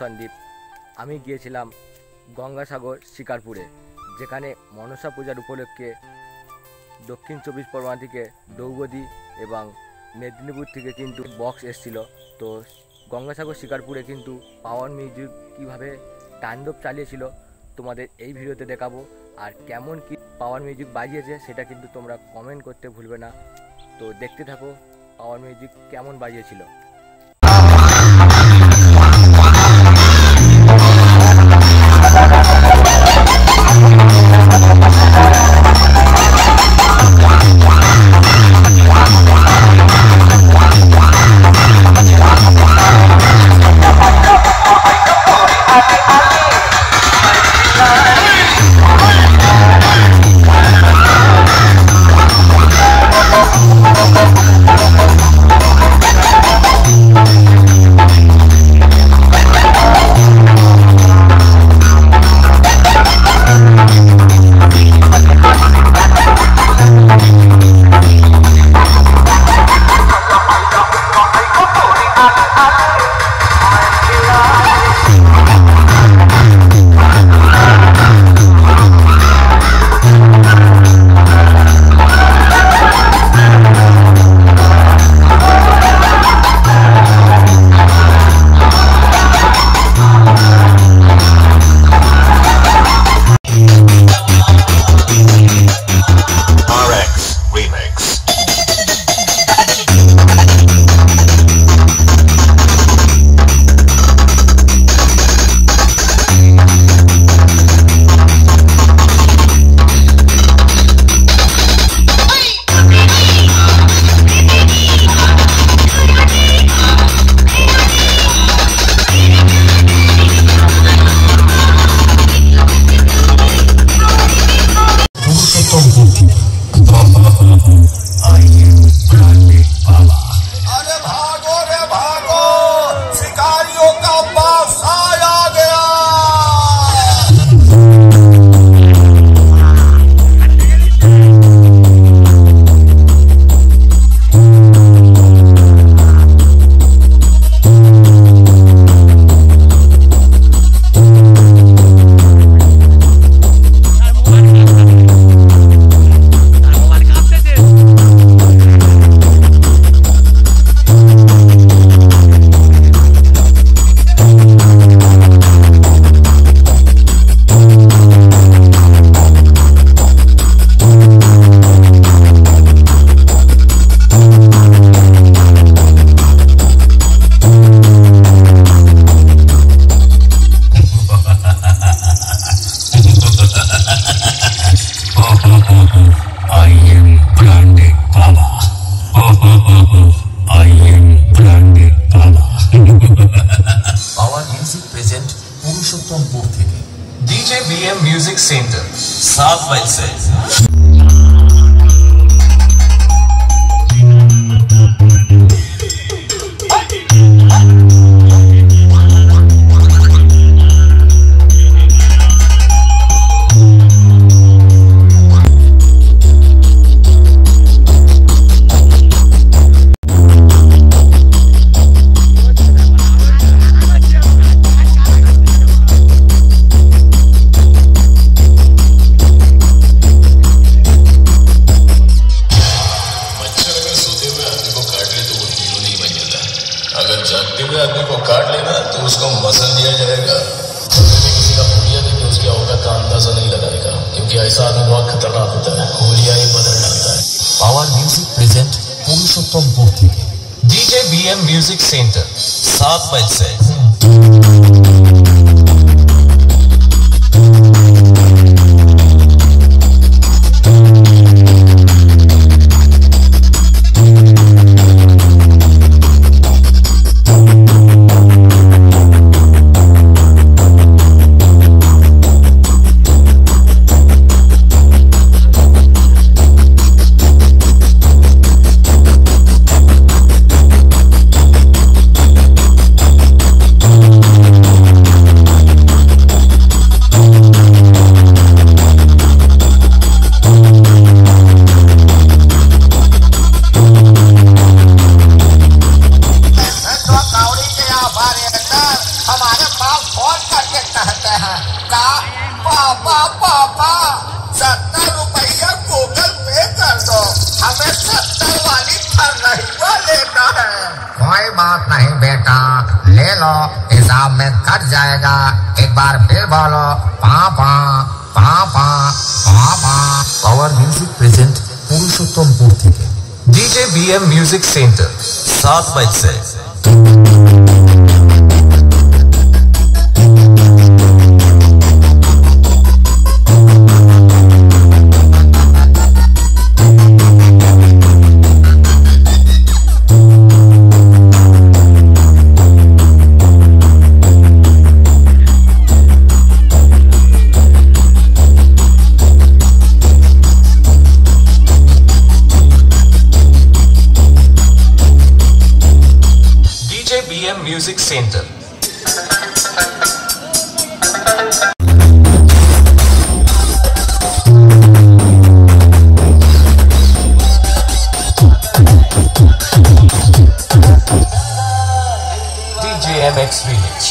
সন্দীপ। আমি গিয়েছিলাম গঙ্গাসাগর শিকারপুরে, যেখানে মনসা পূজার উপলক্ষে দক্ষিণ চব্বিশ পরগনা থেকে দ্রৌপদী এবং মেদিনীপুর থেকে কিন্তু বক্স এসছিল। তো গঙ্গাসাগর শিকারপুরে কিন্তু পাওয়ার মিউজিক কীভাবে তাণ্ডব চালিয়েছিল তোমাদের এই ভিডিওতে দেখাবো, আর কেমন কি পাওয়ার মিউজিক বাজিয়েছে সেটা কিন্তু তোমরা কমেন্ট করতে ভুলবে না। তো দেখতে থাকো পাওয়ার মিউজিক কেমন বাজিয়েছিল। सकता हूँ बोल थी डीजे बीएम म्यूज़िक सेंटर सात मई से। from Bhopal. DJ BM Music Center, South Mile हिसाब में कट जाएगा। एक बार फिर बोलो पा पा पा पा पा पावर म्यूज़िक प्रेजेंट पुरुषोत्तमपुर थी DJ B M music centre सात बजे से। center. DJMX Village.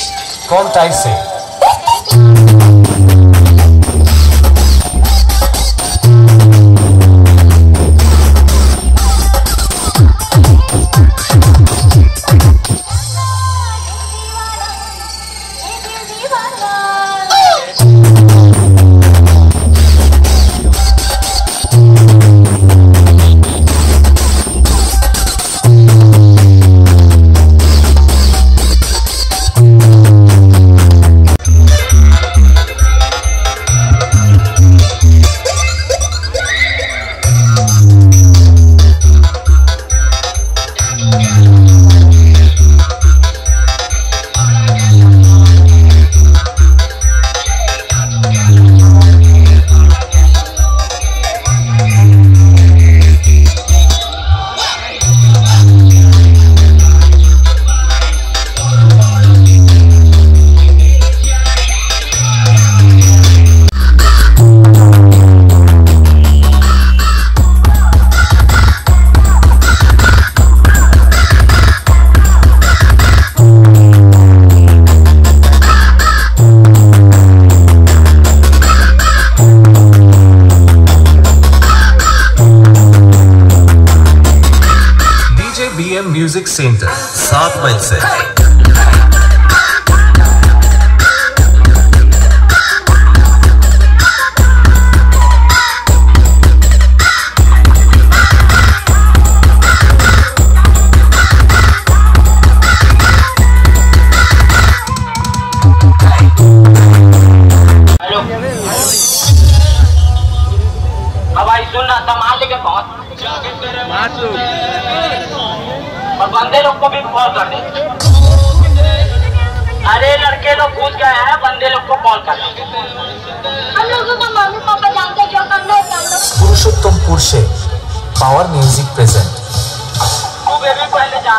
Contact say. Centre सात मई से। अब भाई सुन ना सामान लेके पहुँच और बंदे लोग को भी कॉल कर दे अरे लड़के लोग घुस गए हैं बंदे लोग को कॉल कर दे हम लोगों का मम्मी पापा जानते हैं जो करना है कर लो पुरुषोत्तमपुर से पावर म्यूजिक प्रेजेंट तू बेबी पहले जा